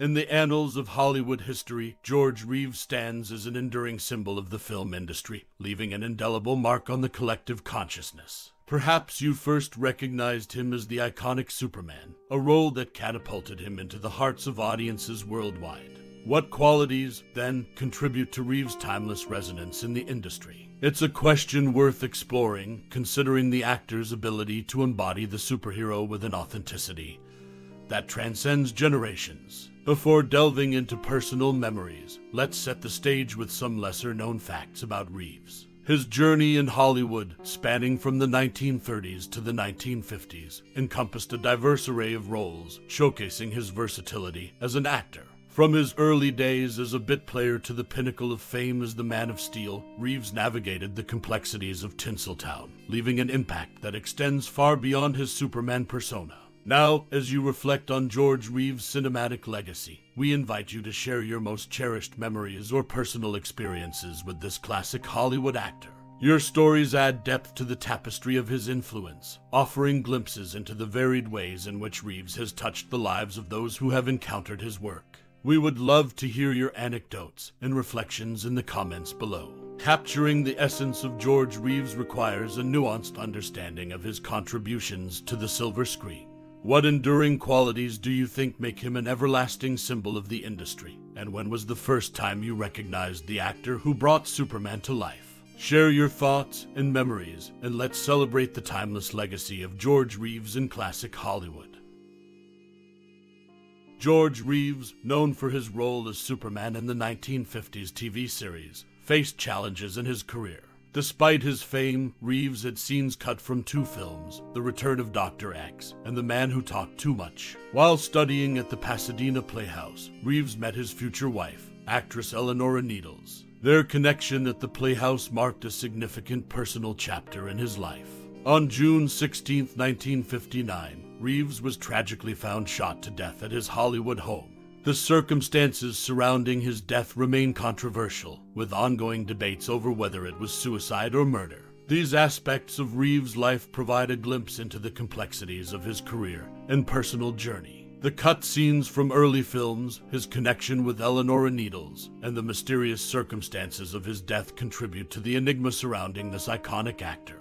In the annals of Hollywood history, George Reeves stands as an enduring symbol of the film industry, leaving an indelible mark on the collective consciousness. Perhaps you first recognized him as the iconic Superman, a role that catapulted him into the hearts of audiences worldwide. What qualities, then, contribute to Reeves' timeless resonance in the industry? It's a question worth exploring, considering the actor's ability to embody the superhero with an authenticity that transcends generations. Before delving into personal memories, let's set the stage with some lesser known facts about Reeves. His journey in Hollywood, spanning from the 1930s to the 1950s, encompassed a diverse array of roles, showcasing his versatility as an actor. From his early days as a bit player to the pinnacle of fame as the Man of Steel, Reeves navigated the complexities of Tinseltown, leaving an impact that extends far beyond his Superman persona. Now, as you reflect on George Reeves' cinematic legacy, we invite you to share your most cherished memories or personal experiences with this classic Hollywood actor. Your stories add depth to the tapestry of his influence, offering glimpses into the varied ways in which Reeves has touched the lives of those who have encountered his work. We would love to hear your anecdotes and reflections in the comments below. Capturing the essence of George Reeves requires a nuanced understanding of his contributions to the silver screen. What enduring qualities do you think make him an everlasting symbol of the industry? And when was the first time you recognized the actor who brought Superman to life? Share your thoughts and memories, and let's celebrate the timeless legacy of George Reeves in classic Hollywood. George Reeves, known for his role as Superman in the 1950s TV series, faced challenges in his career. Despite his fame, Reeves had scenes cut from two films The Return of Dr. X and The Man Who Talked Too Much. While studying at the Pasadena Playhouse, Reeves met his future wife, actress Ellanora Needles. Their connection at the Playhouse marked a significant personal chapter in his life. On June 16, 1959, Reeves was tragically found shot to death at his Hollywood home. The circumstances surrounding his death remain controversial, with ongoing debates over whether it was suicide or murder. These aspects of Reeves' life provide a glimpse into the complexities of his career and personal journey. The cut scenes from early films, his connection with Ellanora Needles, and the mysterious circumstances of his death contribute to the enigma surrounding this iconic actor.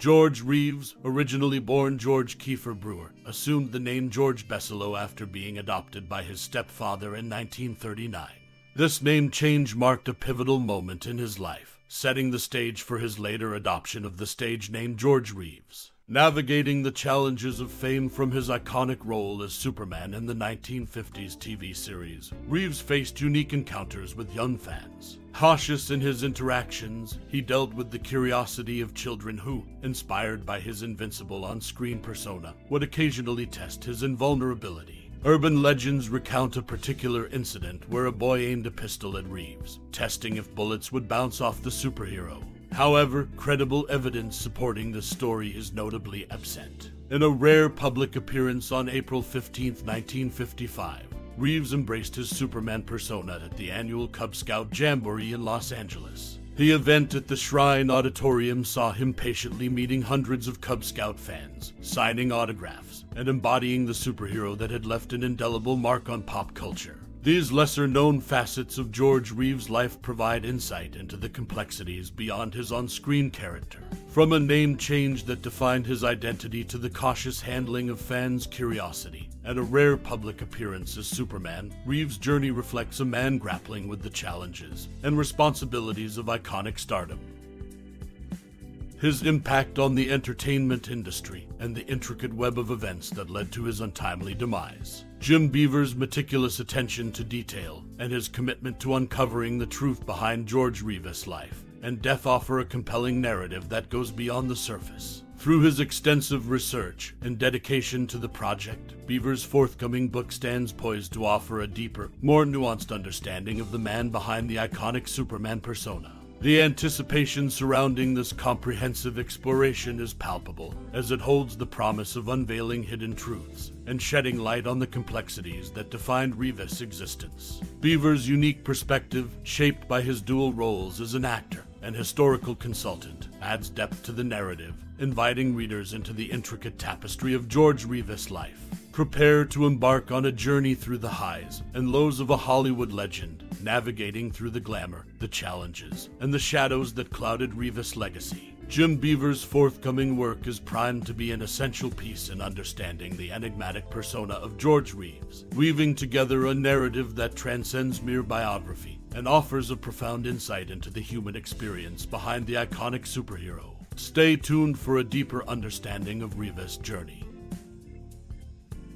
George Reeves, originally born George Keefer Brewer, assumed the name George Bessolo after being adopted by his stepfather in 1939. This name change marked a pivotal moment in his life, setting the stage for his later adoption of the stage name George Reeves. Navigating the challenges of fame from his iconic role as Superman in the 1950s TV series, Reeves faced unique encounters with young fans. Cautious in his interactions, he dealt with the curiosity of children who, inspired by his invincible on screen persona, would occasionally test his invulnerability. Urban legends recount a particular incident where a boy aimed a pistol at Reeves, testing if bullets would bounce off the superhero. However, credible evidence supporting this story is notably absent. In a rare public appearance on April 15, 1955, Reeves embraced his Superman persona at the annual Cub Scout Jamboree in Los Angeles. The event at the Shrine Auditorium saw him patiently meeting hundreds of Cub Scout fans, signing autographs, and embodying the superhero that had left an indelible mark on pop culture. These lesser known facets of George Reeves' life provide insight into the complexities beyond his on screen character. From a name change that defined his identity to the cautious handling of fans' curiosity and a rare public appearance as Superman, Reeves' journey reflects a man grappling with the challenges and responsibilities of iconic stardom. His impact on the entertainment industry and the intricate web of events that led to his untimely demise. Jim Beaver's meticulous attention to detail and his commitment to uncovering the truth behind George Reeves' life and death offer a compelling narrative that goes beyond the surface. Through his extensive research and dedication to the project, Beaver's forthcoming book stands poised to offer a deeper, more nuanced understanding of the man behind the iconic Superman persona. The anticipation surrounding this comprehensive exploration is palpable, as it holds the promise of unveiling hidden truths and shedding light on the complexities that defined Reeves' existence. Beaver's unique perspective, shaped by his dual roles as an actor and historical consultant, adds depth to the narrative, inviting readers into the intricate tapestry of George Reeves' life. Prepare to embark on a journey through the highs and lows of a Hollywood legend, navigating through the glamour, the challenges, and the shadows that clouded Reeves' legacy. Jim Beaver's forthcoming work is primed to be an essential piece in understanding the enigmatic persona of George Reeves, weaving together a narrative that transcends mere biography and offers a profound insight into the human experience behind the iconic superhero. Stay tuned for a deeper understanding of Reeves' journey.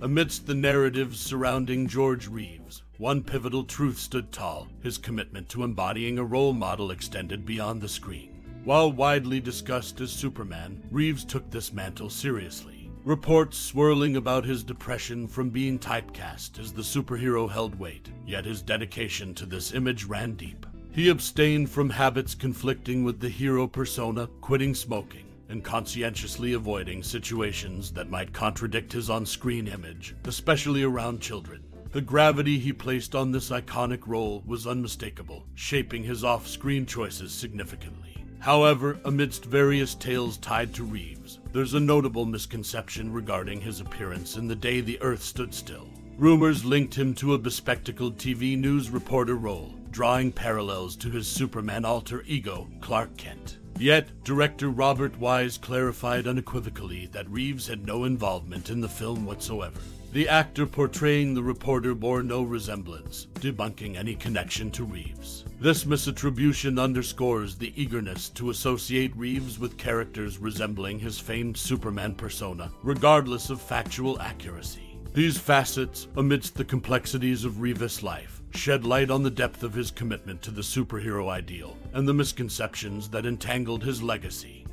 Amidst the narratives surrounding George Reeves, one pivotal truth stood tall his commitment to embodying a role model extended beyond the screen. While widely discussed as Superman, Reeves took this mantle seriously. Reports swirling about his depression from being typecast as the superhero held weight, yet his dedication to this image ran deep. He abstained from habits conflicting with the hero persona, quitting smoking, and conscientiously avoiding situations that might contradict his on screen image, especially around children. The gravity he placed on this iconic role was unmistakable, shaping his off screen choices significantly. However, amidst various tales tied to Reeves, there's a notable misconception regarding his appearance in The Day the Earth Stood Still. Rumors linked him to a bespectacled TV news reporter role, drawing parallels to his Superman alter ego, Clark Kent. Yet, director Robert Wise clarified unequivocally that Reeves had no involvement in the film whatsoever. The actor portraying the reporter bore no resemblance, debunking any connection to Reeves. This misattribution underscores the eagerness to associate Reeves with characters resembling his famed Superman persona, regardless of factual accuracy. These facets, amidst the complexities of Reeves' life, shed light on the depth of his commitment to the superhero ideal and the misconceptions that entangled his legacy.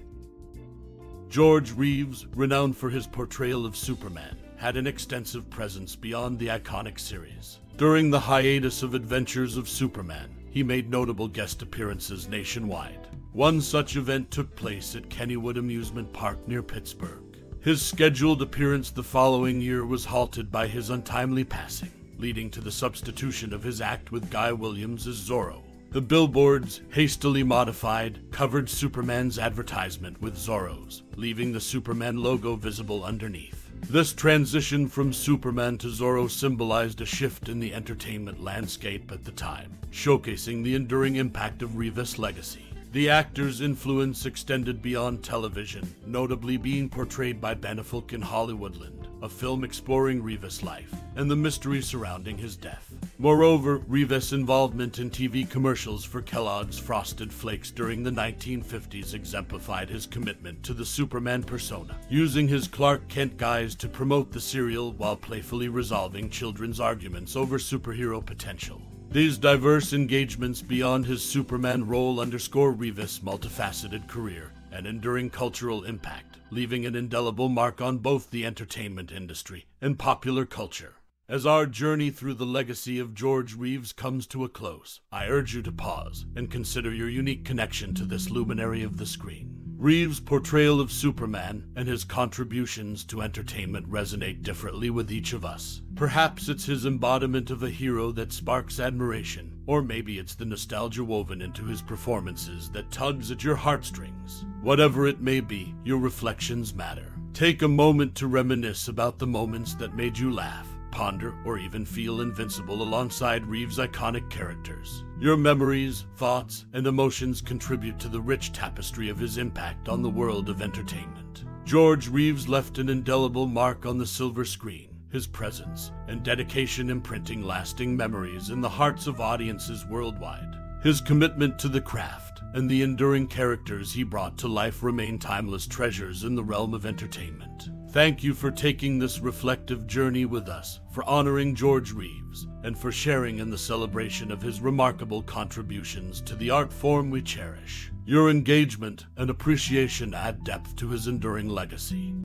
George Reeves, renowned for his portrayal of Superman, had an extensive presence beyond the iconic series. During the hiatus of Adventures of Superman, he made notable guest appearances nationwide. One such event took place at Kennywood Amusement Park near Pittsburgh. His scheduled appearance the following year was halted by his untimely passing, leading to the substitution of his act with Guy Williams as Zorro. The billboards, hastily modified, covered Superman's advertisement with Zorro's, leaving the Superman logo visible underneath. This transition from Superman to Zorro symbolized a shift in the entertainment landscape at the time, showcasing the enduring impact of Reeves' legacy. The actor's influence extended beyond television, notably being portrayed by Ben in Hollywoodland, a film exploring Reeves' life and the mystery surrounding his death. Moreover, Reeves' involvement in TV commercials for Kellogg's Frosted Flakes during the 1950s exemplified his commitment to the Superman persona, using his Clark Kent guise to promote the cereal while playfully resolving children's arguments over superhero potential. These diverse engagements beyond his Superman role underscore Reeves' multifaceted career and enduring cultural impact, leaving an indelible mark on both the entertainment industry and popular culture. As our journey through the legacy of George Reeves comes to a close, I urge you to pause and consider your unique connection to this luminary of the screen. Reeves' portrayal of Superman and his contributions to entertainment resonate differently with each of us. Perhaps it's his embodiment of a hero that sparks admiration, or maybe it's the nostalgia woven into his performances that tugs at your heartstrings. Whatever it may be, your reflections matter. Take a moment to reminisce about the moments that made you laugh ponder, or even feel invincible alongside Reeves' iconic characters. Your memories, thoughts, and emotions contribute to the rich tapestry of his impact on the world of entertainment. George Reeves left an indelible mark on the silver screen, his presence and dedication imprinting lasting memories in the hearts of audiences worldwide. His commitment to the craft and the enduring characters he brought to life remain timeless treasures in the realm of entertainment. Thank you for taking this reflective journey with us, for honoring George Reeves, and for sharing in the celebration of his remarkable contributions to the art form we cherish. Your engagement and appreciation add depth to his enduring legacy.